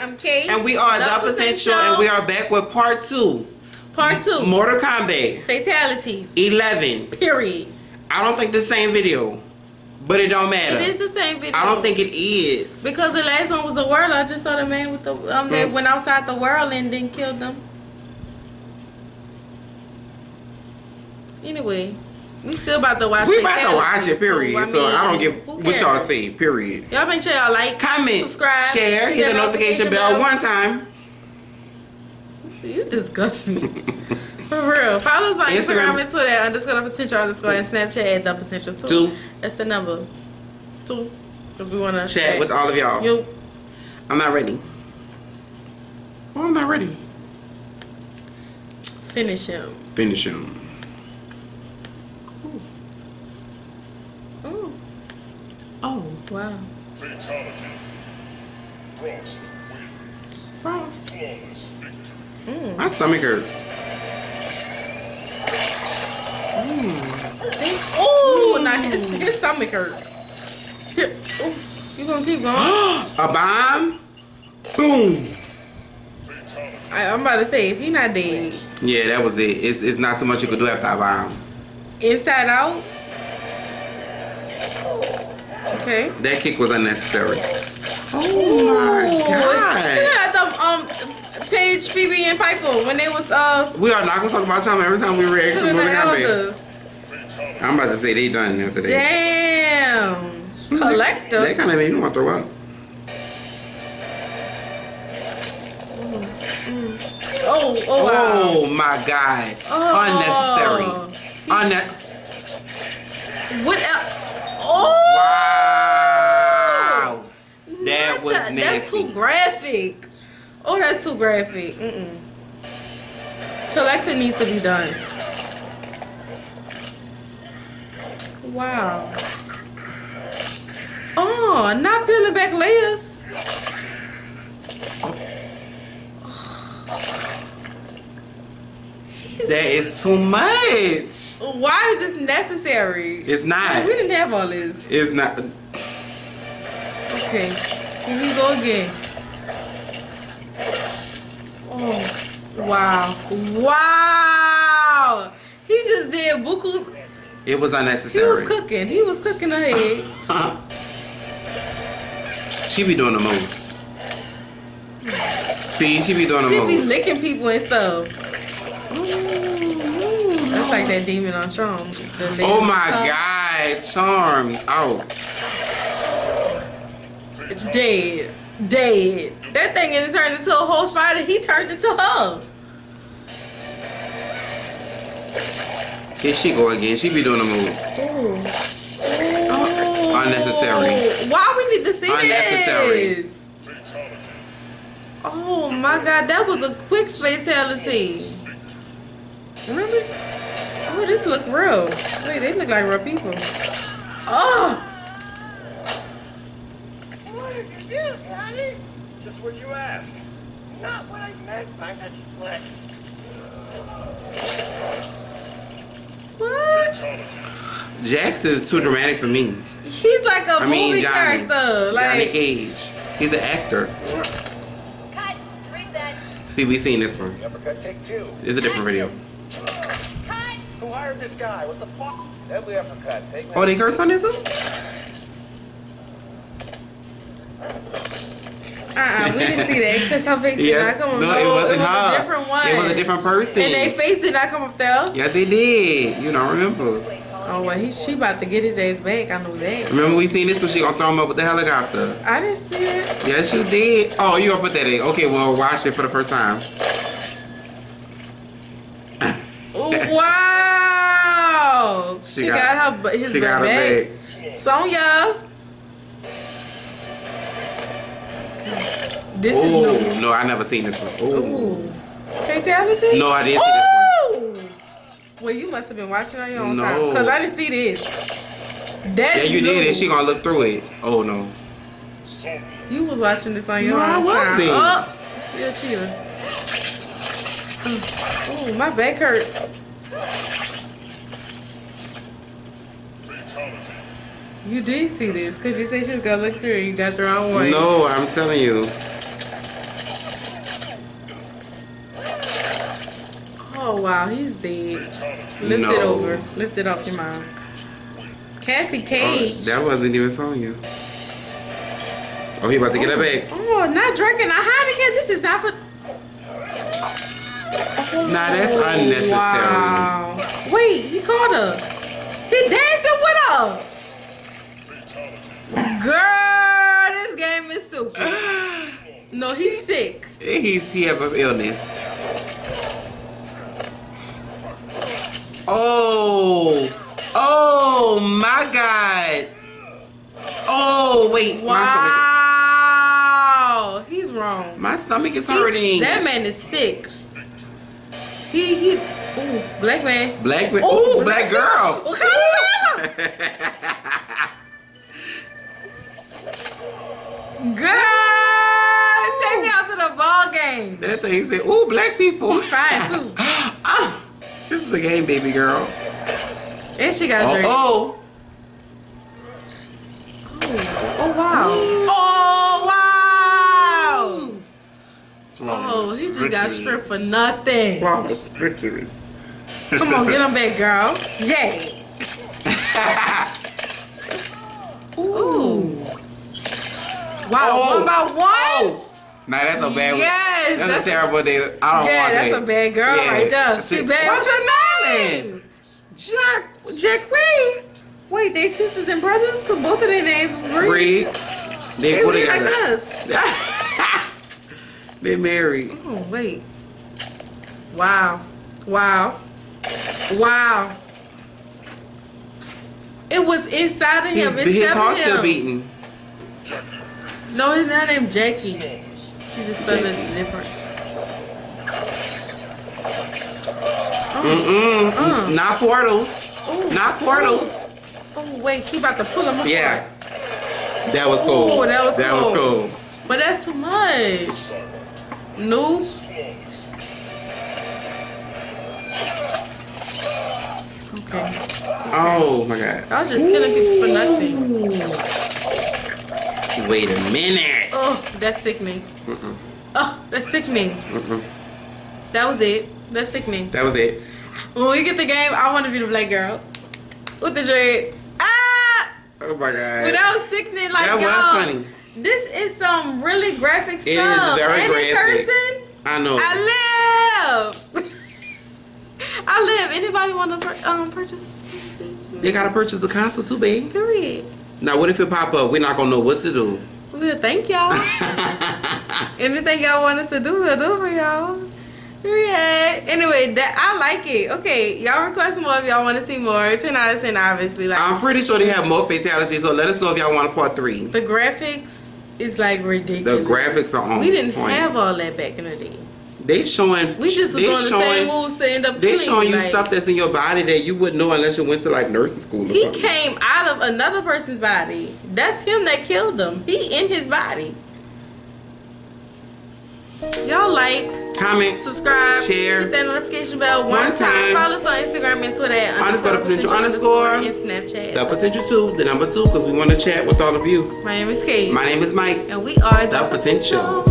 I'm Kate. And we are The the Potential, and we are back with part two. part two. Mortal Kombat Fatalities. 11. Period. I don't think the same video, but it don't matter. It is the same video. I don't think it is. because the last one was the world. I just saw the man with the um that Mm. went outside the world and then killed them. Anyway, we still about to watch. we about to watch it, period. So, mean, I don't give what y'all say, period. Y'all make sure y'all like, Comment, subscribe, share, hit the notification bell one time. You disgust me. For real. Follow us on Instagram, Instagram. and Twitter at underscore the potential underscore and Snapchat at the potential two. Two. That's the number. Two. Because we want to Chat with all of y'all. You. I'm not ready. Well, I'm not ready. Finish him. Finish him. Ooh. Oh, Wow. Fatality. Frost wins. Frost. Flawless victory. Mm. My stomach hurt. Ooh, now his, his stomach hurt. Here. Ooh. You gonna keep going? A bomb? Boom. I, I'm about to say, if he not dead, Yeah, that was it. It's, it's not too much you could do after a bomb. inside out. Okay. That kick was unnecessary. Oh my god. Yeah, the um Paige, Phoebe, and Piper when they was uh We are not gonna talk about time every time we react to the elders. I'm about to say they done after that. Damn. Collector. That kind of made me want to throw up. Oh, oh wow. Oh my god. Oh. Unnecessary. Unne- What el- Oh wow. That That's too graphic. Oh, that's too graphic. Mm-mm. Collector needs to be done. Wow. Oh, not peeling back layers. That is too much. Why is this necessary? It's not. We didn't have all this. It's not. Okay. Here we go again. Oh, wow. Wow. He just did buku. It was unnecessary. He was cooking. He was cooking ahead. she be doing the most. See, she be doing the She be licking people and stuff. That's like that demon on Charm. Oh my god, charm. Oh. It's dead. Dead. That thing is turned into a whole spider. He turned into her. here she go again. She be doing the move. Unnecessary. Why we need to see Unnecessary. this? Oh my god, that was a quick fatality. Remember? Oh, this look real. Wait, they look like real people. Oh, you do, Johnny? Just what you asked. Not what I meant by the split. what? Fatality. Jax is too dramatic for me. He's like a I mean, movie Johnny. character. Johnny Like, Cage. He's an actor. Cut. Reset. See, we seen this one. Uppercut, take two. It's a different video. Cut. Who hired this guy? What the fuck? Deadly uppercut, take Oh, they curse on this one? Uh-uh, we didn't see that because her face did Yes. not come up. No, No, it wasn't was her. a different one. It was a different person. And they face did not come up there. Yes, they did. You don't remember. Oh, well, he, she about to get his ass back. I know that. Remember we seen this when she gonna throw him up with the helicopter. I didn't see it. Yes, you did. Oh, you gonna put that in? Okay, well, watch it for the first time. Wow. She, She got, got- her his She got her back. back. This is Oh new. no, I never seen this one. Oh Ooh. Fatality? no, I didn't see this Ooh. Well, you must have been watching on your own No. time. Because I didn't see this. That Yeah, you new. did, and she gonna look through it. Oh no. You was watching this on your No, own time. Oh, yeah, she was. Oh, my back hurt. You did see this because you said she gonna look through and you got the wrong one. No, I'm telling you. Oh wow, he's dead. Lift no. it over. Lift it off your mom. Cassie Cage. Oh, that wasn't even Sonya. Oh, he about to oh. get a bag. Oh, not drinking. I had This is not for. Nah, that's unnecessary. Oh, wow. Wait, he called her. He dancing with her. Girl, this game is stupid. No, he's sick. He's he have an illness. Oh, oh my God. Oh wait, Wow. He's wrong. my stomach is He's- hurting. that man is sick. He he. Ooh, black man. Black man. Ooh, Oh, black girl. What game. that said, "Ooh, black people." He's fine too. Ah, this is a game, baby girl. And she got a Oh, drink. oh. Oh wow. Oh wow. Oh, he just got stripped for nothing. Flawless victory. Come on, get him back, girl. Yay. Ooh. Wow, Oh. one by one? Oh. Nah, that's a bad one. Yes, That's, that's- a terrible day. I don't know. Yeah, want that's that. a bad girl Yeah. right there. She bad. What's her name? Jack, Jack Wade. Wait, they sisters and brothers? Because both of their names is Bree. Bree. They, They they like us. they married. Oh, wait. Wow. Wow. Wow. It was inside of him. His seven heart him. still beating. No, his not named Jackie. Flawless. She just spelled it different. Mm-mm. Uh. Not portals. Ooh. Not portals. Oh wait, he about to pull them apart. Yeah. That was cool. Ooh, that was that cool. was cool. But that's too much. Flawless. Okay. Oh my god. I was just killing people for nothing. Wait a minute. Oh, that's sickening. Oh, that's sickening. That was it. That's sickening. That was it. When we get the game, I want to be the black girl with the dreads. Ah! Oh my god. Was sickening. Like That was funny. This is some really graphic It is stuff. very and graphic. person, I know. I live. I live. Anybody want to um, purchase? they gotta purchase the console too, baby. Period. Now what if it pop up? We're not gonna know what to do. Well, thank y'all. Anything y'all want us to do, we'll do for y'all. Period. Anyway, that I like it. Okay, y'all request more if y'all want to see more. Ten out of ten, obviously. Like I'm pretty sure they have more fatalities, so let us know if y'all want a part three. the graphics is like ridiculous. The graphics are on We didn't point. have all that back in the day. They showing. We just was they doing the same moves to end up. They clean, showing you like, stuff that's in your body that you wouldn't know unless you went to like nursing school. Or He something. came out of another person's body. That's him that killed him. He in his body. Y'all like, Comment, subscribe, Share. hit that notification bell one, One time. time. Follow us on Instagram and Twitter at Underscore the potential underscore. and Snapchat. the potential two, the number two, because we want to chat with all of you. My name is Kate. My name is Mike. and we are The the, Potential.